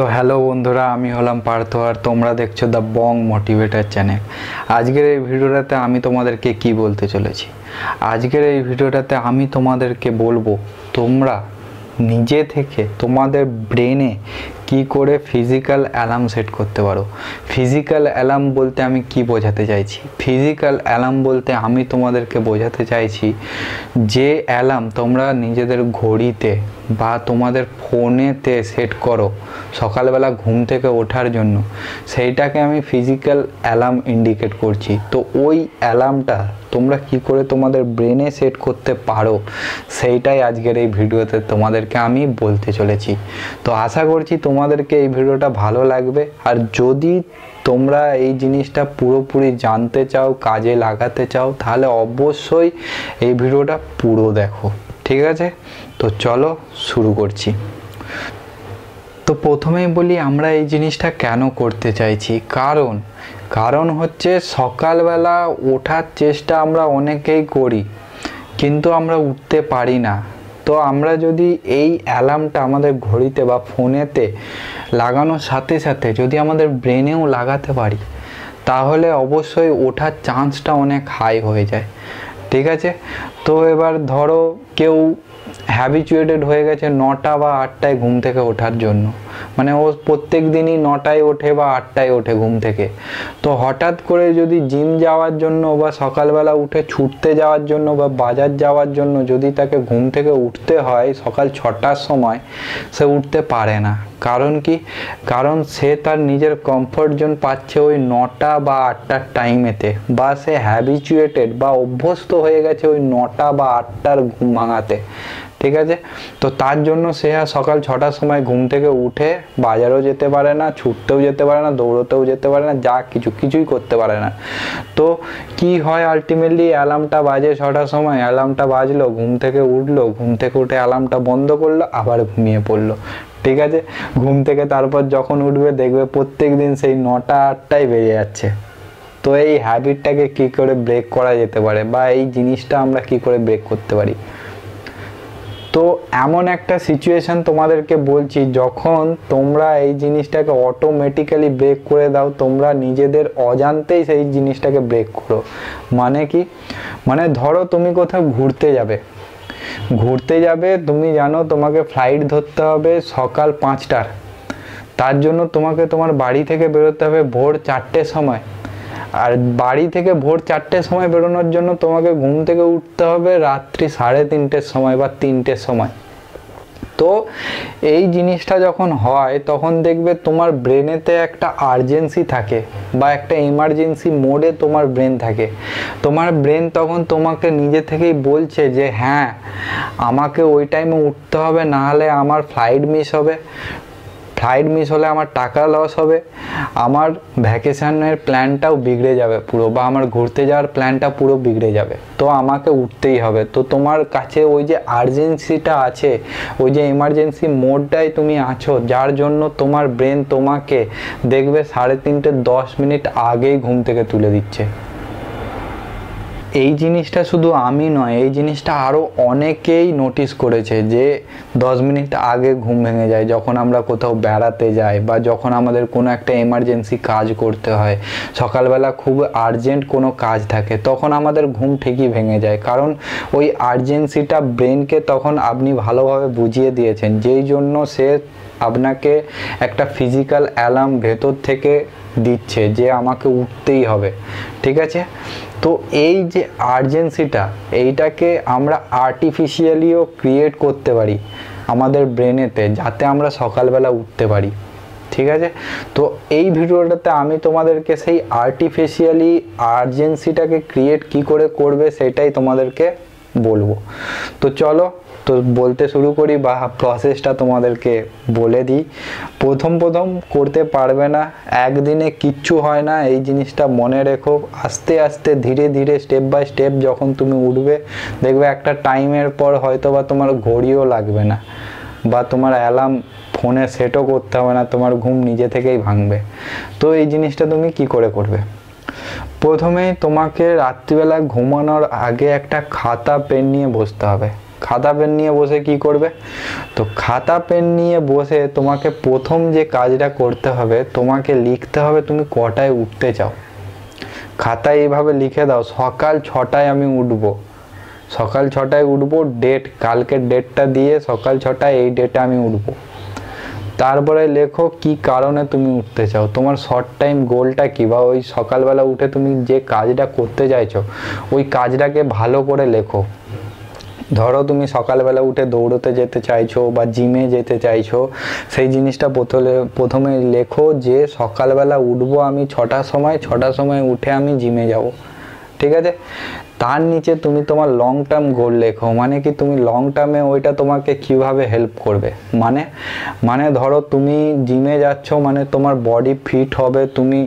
তো হ্যালো বন্ধুরা, আমি হলাম পার্থ আর তোমরা দেখছ দ্য বং মোটিভেটার চ্যানেল আজকের এই ভিডিওটাতে আমি তোমাদেরকে কি বলতে চলেছি? আজকের এই ভিডিওটাতে আমি তোমাদেরকে বলব, তোমরা নিজে থেকে তোমাদের ব্রেনে কি করে ফিজিক্যাল অ্যালার্ম সেট করতে পারো? ফিজিক্যাল অ্যালার্ম বলতে আমি কি বোঝাতে চাইছি? ফিজিক্যাল অ্যালার্ম বলতে আমি তোমাদেরকে বোঝাতে চাইছি যে অ্যালার্ম তোমরা নিজেদের ঘড়িতে বা তোমাদের ফোনেতে সেট করো সকালবেলা ঘুম থেকে ওঠার জন্য। সেইটাকে আমি ফিজিক্যাল অ্যালার্ম ইন্ডিকেট করছি। তো ওই অ্যালার্মটা তোমরা কি করে তোমাদের ব্রেনে সেট করতে পারো? সেইটাই আজকের এই ভিডিওতে তোমাদেরকে আমি বলতে চলেছি। তো আশা করছি তোমাদেরকে এই ভিডিওটা ভালো লাগবে। আর যদি তোমরা এই জিনিসটা পুরোপুরি জানতে চাও, কাজে লাগাতে চাও, তাহলে অবশ্যই এই ভিডিওটা পুরো দেখো। ঠিক আছে? তো চলো শুরু করছি। তো প্রথমেই বলি আমরা এই জিনিসটা কেন করতে চাইছি? কারণ কারণ হচ্ছে সকালবেলা ওঠার চেষ্টা আমরা অনেকেই করি, কিন্তু আমরা উঠতে পারি না। তো আমরা যদি এই অ্যালার্মটা আমাদের ঘড়িতে বা ফোনেতে লাগানোর সাথে সাথে যদি আমাদের ব্রেনেও লাগাতে পারি, তাহলে অবশ্যই ওঠার চান্সটা অনেক হাই হয়ে যায়। ঠিক আছে? তো এবার ধরো কেউ হ্যাবিচুয়েটেড হয়ে গেছে নটা বা আটটায় ঘুম থেকে ওঠার জন্য। মানে ও প্রত্যেক দিনই নটায় ওঠে বা আটটায় ওঠে ঘুম থেকে। তো হঠাৎ করে যদি জিম যাওয়ার জন্য বা সকালবেলা উঠে ছুটতে যাওয়ার জন্য বা বাজার যাওয়ার জন্য যদি তাকে ঘুম থেকে উঠতে হয় সকাল ছটার সময়, সে উঠতে পারে না। কারণ কি? কারণ সে তার নিজের কমফোর্ট জোন পাচ্ছে ওই নটা বা আটটার টাইমেতে বা সে হ্যাবিচুয়েটেড বা অভ্যস্ত হয়ে গেছে ওই নটা বা আটটার ঘুম ভাঙাতে। ঠিক আছে? তো তার জন্য সে আর সকাল ছটার সময় ঘুম থেকে উঠে বাজারও যেতে পারে না, ছুটতেও যেতে পারে না, দৌড়তেও যেতে পারে না, যা কিছু, কিছুই করতে পারে না। তো কি হয় আলটিমেটলি অ্যালার্মটা বাজে ছটার সময় অ্যালার্মটা বাজলো, ঘুম থেকে উঠল, ঘুম থেকে উঠে অ্যালার্মটা বন্ধ করল, আবার ঘুমিয়ে পড়ল। ঠিক আছে? ঘুম থেকে তারপর যখন উঠবে, দেখবে প্রত্যেক দিন সেই নটা, আটটায় বেরিয়ে যাচ্ছে। তো এই হ্যাবিটটাকে কি করে ব্রেক করা যেতে পারে? বা এই জিনিসটা আমরা কি করে ব্রেক করতে পারি? তো এমন একটা সিচুয়েশন তোমাদেরকে বলছি, যখন তোমরা এই জিনিসটাকে অটোমেটিক্যালি ব্রেক করে দাও, তোমরা নিজেদের অজান্তেই সেই জিনিসটাকে ব্রেক করো। মানে কি? মানে ধরো তুমি কোথাও ঘুরতে যাবে। ঘুরতে যাবে, তুমি জানো তোমাকে ফ্লাইট ধরতে হবে সকাল পাঁচটার। তার জন্য তোমাকে তোমার বাড়ি থেকে বেরোতে হবে ভোর চারটের সময়। আর বাড়ি থেকে ভোর চারটের সময় বেরোনোর জন্য তোমাকে ঘুম থেকে উঠতে হবে রাত্রি সাড়ে তিনটের সময় বা তিনটের সময়। তো এই জিনিসটা যখন হয়, তখন দেখবে তোমার ব্রেনেতে একটা আর্জেন্সি থাকে বা একটা এমার্জেন্সি মোডে তোমার ব্রেন থাকে। তোমার ব্রেন তখন তোমাকে নিজে থেকেই বলছে যে হ্যাঁ আমাকে ওই টাইমে উঠতে হবে, নাহলে আমার ফ্লাইট মিস হবে। ফ্লাইট মিস হলে আমার টাকা লস হবে, আমার ভ্যাকেশনের প্ল্যানটাও বিগড়ে যাবে পুরো, বা আমার ঘুরতে যাওয়ার প্ল্যানটা পুরো বিগড়ে যাবে। তো আমাকে উঠতেই হবে। তো তোমার কাছে ওই যে আর্জেন্সিটা আছে, ওই যে এমার্জেন্সি মোডটাই তুমি আছো, যার জন্য তোমার ব্রেন তোমাকে দেখবে সাড়ে তিনটে দশ মিনিট আগেই ঘুম থেকে তুলে দিচ্ছে। এই জিনিসটা শুধু আমি নয়, এই জিনিসটা আরও অনেকেই নোটিস করেছে যে দশ মিনিট আগে ঘুম ভেঙে যায়, যখন আমরা কোথাও বেড়াতে যাই বা যখন আমাদের কোনো একটা এমার্জেন্সি কাজ করতে হয়, সকালবেলা খুব আর্জেন্ট কোনো কাজ থাকে, তখন আমাদের ঘুম ঠিকই ভেঙে যায়। কারণ ওই আর্জেন্সিটা ব্রেনকে তখন আপনি ভালোভাবে বুঝিয়ে দিয়েছেন, যেই জন্য সে আপনাকে একটা ফিজিক্যাল অ্যালার্ম ভেতর থেকে দিচ্ছে যে আমাকে উঠতেই হবে। ঠিক আছে? তো এই যে আর্জেন্সিটা এইটাকে আমরা আর্টিফিশিয়ালিও ক্রিয়েট করতে পারি আমাদের ব্রেনেতে যাতে আমরা সকালবেলা উঠতে পারি। ঠিক আছে? তো এই ভিডিওটাতে আমি তোমাদেরকে সেই আর্টিফিশিয়ালি আর্জেন্সিটাকে ক্রিয়েট কি করে করবে সেটাই তোমাদেরকে বলব। তো চলো, তো বলতে শুরু করি বা প্রসেসটা তোমাদেরকে বলে দিই। প্রথম প্রথম করতে পারবে না, একদিনে কিচ্ছু হয় না, এই জিনিসটা মনে রেখো। আস্তে আস্তে, ধীরে ধীরে স্টেপ বাই স্টেপ যখন তুমি উঠবে, দেখবে একটা টাইমের পর হয়তো বা তোমার ঘড়িও লাগবে না বা তোমার অ্যালার্ম ফোনে সেটও করতে হবে না, তোমার ঘুম নিজে থেকেই ভাঙবে। তো এই জিনিসটা তুমি কি করে করবে? প্রথমে তোমাকে রাত্রিবেলা ঘুমানোর আগে একটা খাতা পেন নিয়ে বসতে হবে। খাতা পেন নিয়ে বসে কি করবে? তো খাতা পেন নিয়ে বসে তোমাকে প্রথম যে কাজটা করতে হবে, তোমাকে লিখতে হবে তুমি কটায় উঠতে চাও। খাতায় এইভাবে লিখে দাও, সকাল ছটায় আমি উঠব। সকাল ছটায় উঠবো ডেট কালকের ডেটটা দিয়ে সকাল ছটায় এই ডেটে আমি উঠবো। তারপরে লেখো কি কারণে তুমি উঠতে চাও? তোমার শর্ট টাইম গোলটা কি? বা ওই সকালবেলা উঠে তুমি যে কাজটা করতে চাইছো, ওই কাজটাকে ভালো করে লেখো। ধরো তুমি সকালবেলা উঠে দৌড়তে যেতে চাইছো বা জিমে যেতে চাইছো, সেই জিনিসটা প্রথমে প্রথমে লেখো যে সকালবেলা উঠবো আমি ছটার সময় ছটার সময় উঠে আমি জিমে যাব। ঠিক আছে? তার নিচে তুমি তোমার লং টার্ম গোল লেখো। মানে কি তুমি লং টার্মে ওইটা তোমাকে কীভাবে হেল্প করবে? মানে মানে ধরো তুমি জিমে যাচ্ছ মানে তোমার বডি ফিট হবে, তুমি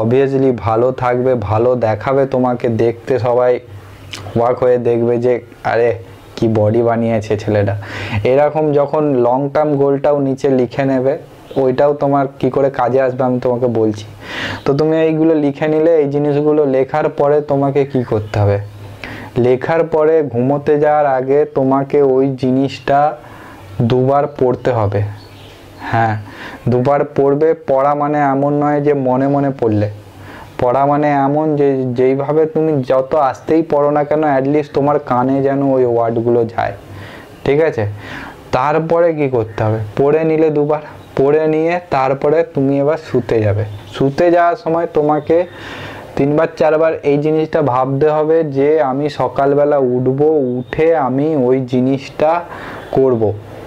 অবভিয়াসলি ভালো থাকবে, ভালো দেখাবে তোমাকে, দেখতে সবাই ওয়াক হয়ে দেখবে যে, আরে কি বডি বানিয়েছে ছেলেটা। এরকম যখন লং টার্ম গোলটাও নিচে লিখে নেবে ওইটাও তোমার কি করে কাজে আসবে আমি তোমাকে বলছি। তো তুমি এইগুলো লিখে নিলে, এই জিনিসগুলো লেখার পরে তোমাকে কি করতে হবে? লেখার পরে ঘুমোতে যাওয়ার আগে তোমাকে ওই জিনিসটা দুবার পড়তে হবে। হ্যাঁ দুবার পড়বে, পড়া মানে এমন নয় যে মনে মনে পড়লে। পড়া মানে এমন যে যেইভাবে তুমি যত আসতেই পড়ো না কেন অ্যাটলিস্ট তোমার কানে যেন ওই ওয়ার্ডগুলো যায়। ঠিক আছে? তারপরে কি করতে হবে? পড়ে নিলে দুবার। পড়ে নিয়ে তারপরে তুমি এবার শুতে যাবে। শুতে যাওয়ার সময় তোমাকে তিনবার, চারবার এই জিনিসটা ভাবতে হবে যে আমি সকালবেলা উঠবো, উঠে আমি ওই জিনিসটা করব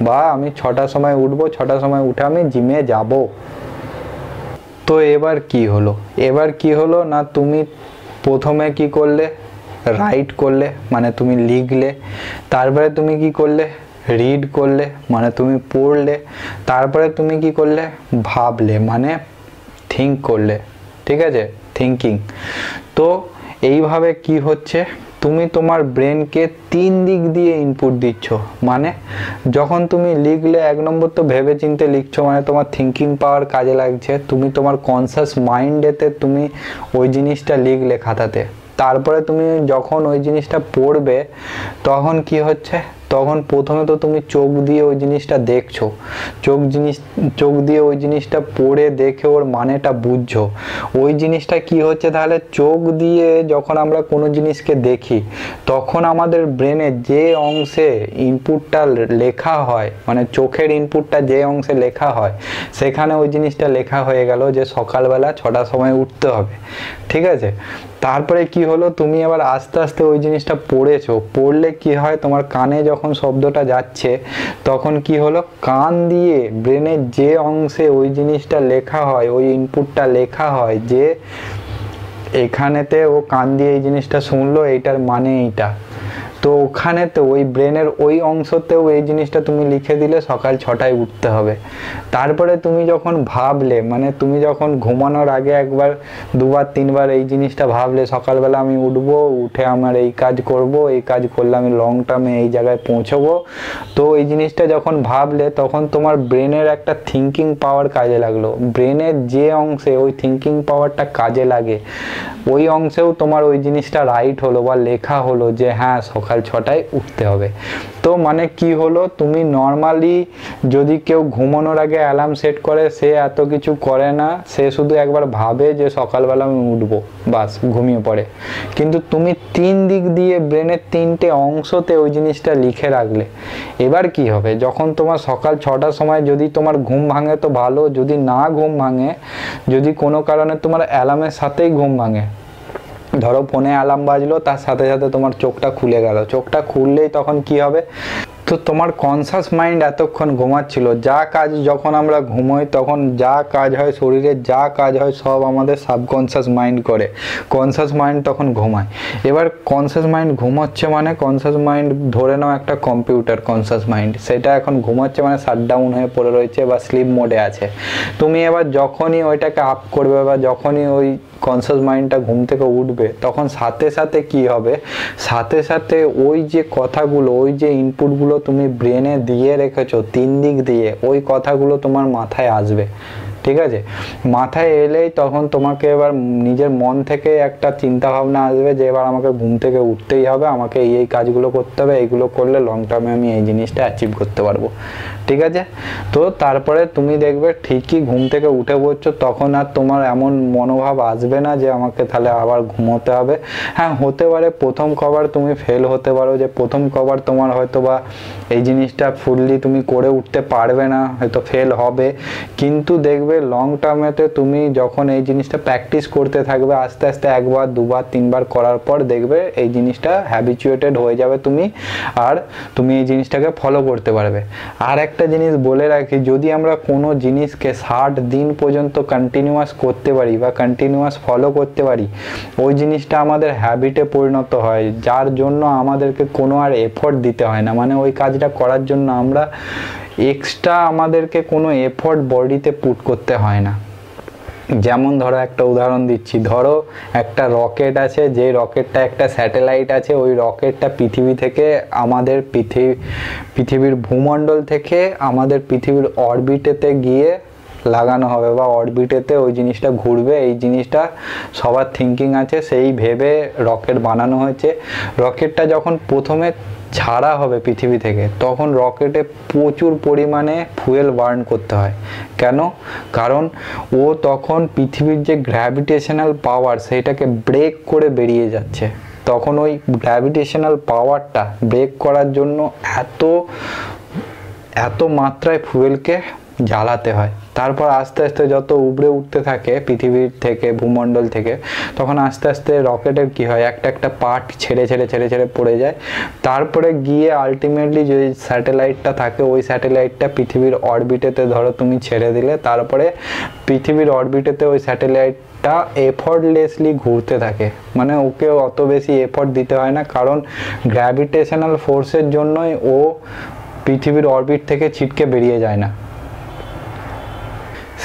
বা আমি ছটার সময় উঠবো, ছটার সময় উঠে আমি জিমে যাব। তো এবার কি হলো? এবার কি হলো না তুমি প্রথমে কি করলে? রাইট করলে মানে তুমি লিখলে, তারপরে তুমি কি করলে? রিড করলে মানে তুমি পড়লে, তারপরে তুমি কি করলে? ভাবলে মানে থিঙ্ক করলে, ঠিক আছে? থিঙ্কিং তো এইভাবে কি হচ্ছে? তুমি তোমার ব্রেনকে তিন দিক দিয়ে ইনপুট দিচ্ছ। মানে যখন তুমি লিখলে, এক নম্বর তো ভেবে চিনতে লিখছো মানে তোমার থিঙ্কিং পাওয়ার কাজে লাগছে। তুমি তোমার কনসাস মাইন্ডেতে তুমি ওই জিনিসটা লিখলে খাতাতে। তারপরে তুমি যখন ওই জিনিসটা পড়বে, তখন কি হচ্ছে? তখন প্রথমে তো তুমি চোখ দিয়ে ওই জিনিসটা দেখছ। চোখ জিনিস, চোখ দিয়ে ওই জিনিসটা পড়ে দেখে ওর মানেটা বুঝছ। ওই জিনিসটা কি হচ্ছে তাহলে? চোখ দিয়ে যখন আমরা কোনো জিনিসকে দেখি, তখন আমাদের ব্রেনে যে অংশে ইনপুটটা লেখা হয় মানে চোখের ইনপুটটা যে অংশে লেখা হয়, সেখানে ওই জিনিসটা লেখা হয়ে গেল যে সকালবেলা ছটার সময় উঠতে হবে। ঠিক আছে? তারপরে কি হলো? তুমি আবার আস্তে আস্তে ওই জিনিসটা পড়েছো। পড়লে কি হয়? তোমার কানে যখন শব্দটা যাচ্ছে, তখন কি হলো? কান দিয়ে, ব্রেনের যে অংশে ওই জিনিসটা লেখা হয়, ওই ইনপুটটা লেখা হয় যে, এখানেতে ও কান দিয়ে এই জিনিসটা শুনলো, এইটার মানে এইটা। তো ওখানে তো ওই ব্রেনের ওই অংশতেও এই জিনিসটা তুমি লিখে দিলে সকাল ছটায় উঠতে হবে। তারপরে তুমি যখন ভাবলে মানে তুমি যখন ঘুমানোর আগে একবার, দুবার, তিনবার এই জিনিসটা ভাবলে, সকালবেলা আমি উঠবো, উঠে আমার এই কাজ করব, এই কাজ করলে আমি লং টার্মে এই জায়গায় পৌঁছবো। তো এই জিনিসটা যখন ভাবলে, তখন তোমার ব্রেনের একটা থিঙ্কিং পাওয়ার কাজে লাগল। ব্রেনের যে অংশে ওই থিঙ্কিং পাওয়ারটা কাজে লাগে, ওই অংশেও তোমার ওই জিনিসটা রাইট হলো বা লেখা হলো যে হ্যাঁ সকাল ছটায় উঠতে হবে। তো মানে কি হলো? তুমি নর্মালি যদি কেউ ঘুমানোর আগে অ্যালার্ম সেট করে, সে এত কিছু করে না, সে শুধু একবার ভাবে যে সকালবেলা আমি উঠবো, বাস, ঘুমিয়ে পড়ে। কিন্তু তুমি তিন দিক দিয়ে ব্রেনের তিনটে অংশতে ওই জিনিসটা লিখে রাখলে, এবার কি হবে? যখন তোমার সকাল ছটার সময় যদি তোমার ঘুম ভাঙে তো ভালো, যদি না ঘুম ভাঙে, যদি কোনো কারণে তোমার অ্যালার্মের সাথেই ঘুম ভাঙে ধরো ফোনে অ্যালার্ম বাজলো, তার সাথে সাথে তোমার চোখটা খুলে গেল। চোখটা খুললেই তখন কি হবে? তো তোমার কনসাস মাইন্ড এতক্ষণ ঘুমাচ্ছিল। যা কাজ যখন আমরা ঘুমোই, তখন যা কাজ হয় শরীরে, যা কাজ হয় সব আমাদের সাবকনসাস মাইন্ড করে। কনসাস মাইন্ড তখন ঘুমায়। এবার কনসাস মাইন্ড ঘুমাচ্ছে মানে কনসাস মাইন্ড ধরে নাও একটা কম্পিউটার কনসাস মাইন্ড সেটা এখন ঘুমাচ্ছে মানে শাটডাউন হয়ে পড়ে রয়েছে বা স্লিপ মোডে আছে। তুমি এবার যখনই ওইটাকে আপ করবে বা যখনই ওই কনসিয়াস মাইন্ডটা ঘুম থেকে উঠবে, তখন সাথে সাথে কি হবে? সাথে সাথে ওই যে কথাগুলো, ওই যে ইনপুটগুলো তুমি ব্রেনে দিয়ে রেখেছো তিন দিক দিয়ে ওই কথাগুলো তোমার মাথায় আসবে। ঠিক আছে? মাথায় এলেই তখন তোমাকে এবার নিজের মন থেকে একটা চিন্তা ভাবনা আসবে যে এবার আমাকে ঘুম থেকে উঠতেই হবে, আমাকে এই এই কাজগুলো করতে হবে, এইগুলো করলে লং টার্মে আমি এই জিনিসটা অ্যাচিভ করতে পারব। ঠিক আছে? তো তারপরে তুমি দেখবে ঠিকই ঘুম থেকে উঠে পড়ছো, তখন আর তোমার এমন মনোভাব আসবে না যে আমাকে তাহলে আবার ঘুমোতে হবে। হ্যাঁ হতে পারে প্রথম কবার তুমি ফেল হতে পারো, যে প্রথম কভার তোমার হয়তো বা এই জিনিসটা ফুললি তুমি করে উঠতে পারবে না, হয়তো ফেল হবে। কিন্তু দেখবে লং টার্মেতে তুমি যখন এই জিনিসটা প্র্যাকটিস করতে থাকবে, আস্তে আস্তে একবার, দুবার, তিনবার করার পর দেখবে এই জিনিসটা হ্যাবিচুয়েটেড হয়ে যাবে তুমি আর তুমি এই জিনিসটাকে ফলো করতে পারবে। আর একটা জিনিস বলে রাখি, যদি আমরা কোনো জিনিসকে ষাট দিন পর্যন্ত কন্টিনিউয়াস করতে পারি বা কন্টিনিউয়াস ফলো করতে পারি, ওই জিনিসটা আমাদের হ্যাবিটে পরিণত হয়, যার জন্য আমাদেরকে কোনো আর এফোর্ট দিতে হয় না। মানে ওই কাজটা করার জন্য আমরা এক্সট্রা আমাদেরকে কোনো এফোর্ট বডিতে পুট করতে হয় না। যেমন ধরো একটা উদাহরণ দিচ্ছি, ধরো একটা রকেট আছে, যে রকেটটা একটা স্যাটেলাইট আছে, ওই রকেটটা পৃথিবী থেকে আমাদের পৃথিবী পৃথিবীর ভূমণ্ডল থেকে আমাদের পৃথিবীর অরবিটেতে গিয়ে লাগানো হবে বা অরবিটেতে ওই জিনিসটা ঘুরবে, এই জিনিসটা সবার থিঙ্কিং আছে, সেই ভেবে রকেট বানানো হয়েছে। রকেটটা যখন প্রথমে ছাড়া হবে পৃথিবী থেকে, তখন রকেটে প্রচুর পরিমাণে ফুয়েল বার্ন করতে হয়। কেন? কারণ ও তখন পৃথিবীর যে গ্র্যাভিটেশনাল পাওয়ার সেইটাকে ব্রেক করে বেরিয়ে যাচ্ছে। তখন ওই গ্র্যাভিটেশনাল পাওয়ারটা ব্রেক করার জন্য এত এত মাত্রায় ফুয়েলকে জ্বালাতে হয়। তারপর আস্তে আস্তে যত উপরে উঠতে থাকে পৃথিবীর থেকে, ভূমণ্ডল থেকে, তখন আস্তে আস্তে রকেটের কি হয়? একটা একটা পার্ট ছেড়ে ছেড়ে ছেড়ে ছেড়ে পড়ে যায়। তারপরে গিয়ে আলটিমেটলি যে স্যাটেলাইটটা থাকে, ওই স্যাটেলাইটটা পৃথিবীর অরবিটেতে ধরো তুমি ছেড়ে দিলে, তারপরে পৃথিবীর অরবিটেতে ওই স্যাটেলাইট টা এফর্টলেসলি ঘুরতে থাকে। মানে ওকে অত বেশি এফর্ট দিতে হয় না, কারণ গ্র্যাভিটেশনাল ফোর্সের জন্যই ও পৃথিবীর অরবিট থেকে ছিটকে বেরিয়ে যায় না।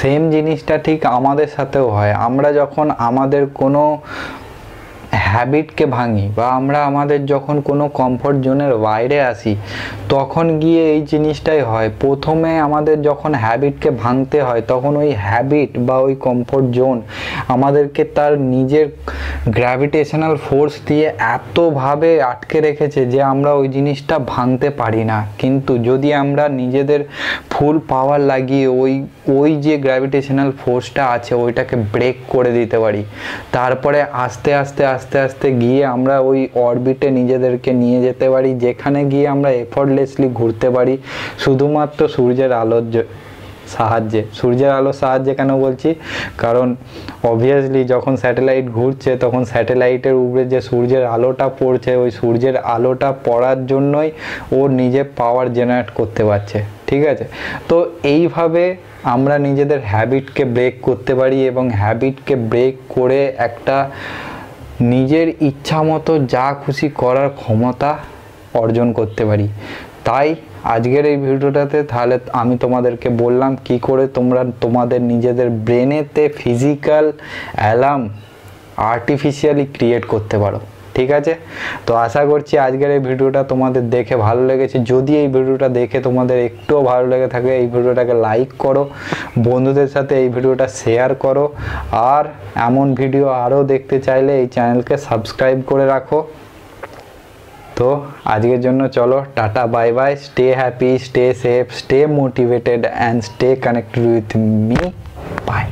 সেম জিনিসটা ঠিক আমাদের সাথেও হয়। আমরা যখন আমাদের কোনো হ্যাবিটকে ভাঙি বা আমরা আমাদের যখন কোনো কমফোর্ট জোনের বাইরে আসি, তখন গিয়ে এই জিনিসটাই হয়। প্রথমে আমাদের যখন হ্যাবিটকে ভাঙতে হয়, তখন ওই হ্যাবিট বা ওই কমফোর্ট জোন আমাদেরকে তার নিজের গ্র্যাভিটেশনাল ফোর্স দিয়ে এতভাবে আটকে রেখেছে যে আমরা ওই জিনিসটা ভাঙতে পারি না। কিন্তু যদি আমরা নিজেদের ফুল পাওয়ার লাগিয়ে ওই ওই যে গ্র্যাভিটেশনাল ফোর্সটা আছে, ওইটাকে ব্রেক করে দিতে পারি, তারপরে আস্তে আস্তে আস্তে আস্তে আস্তে গিয়ে আমরা ওই অরবিটে নিজেদেরকে নিয়ে যেতে পারি, যেখানে গিয়ে আমরা এফর্টলেসলি ঘুরতে পারি। শুধুমাত্র সূর্যের আলোর সাহায্যে। সূর্যের আলোর সাহায্যে কেন বলছি? কারণ অবভিয়াসলি যখন স্যাটেলাইট ঘুরছে, তখন স্যাটেলাইটের উপরে যে সূর্যের আলোটা পড়ছে, ওই সূর্যের আলোটা পড়ার জন্যই ও নিজে পাওয়ার জেনারেট করতে পারছে। ঠিক আছে? তো এইভাবে আমরা নিজেদের হ্যাবিটকে ব্রেক করতে পারি এবং হ্যাবিটকে ব্রেক করে একটা নিজের ইচ্ছা মতো যা খুশি করার ক্ষমতা অর্জন করতে পারি। তাই আজকের এই ভিডিওটাতে তাহলে আমি তোমাদেরকে বললাম কি করে তোমরা তোমাদের নিজেদের ব্রেনেতে ফিজিক্যাল অ্যালার্ম আর্টিফিশিয়ালি ক্রিয়েট করতে পারো। ঠিক আছে? তো আশা করছি আজকের এই ভিডিওটা তোমাদের দেখে ভালো লেগেছে। যদি এই ভিডিওটা দেখে তোমাদের একটুও ভালো লেগে থাকে, এই ভিডিওটাকে লাইক করো, বন্ধুদের সাথে এই ভিডিওটা শেয়ার করো, আর এমন ভিডিও আরও দেখতে চাইলে এই চ্যানেলকে সাবস্ক্রাইব করে রাখো। তো আজকের জন্য চলো, tata bye bye stay happy stay safe stay motivated and stay connected with me bye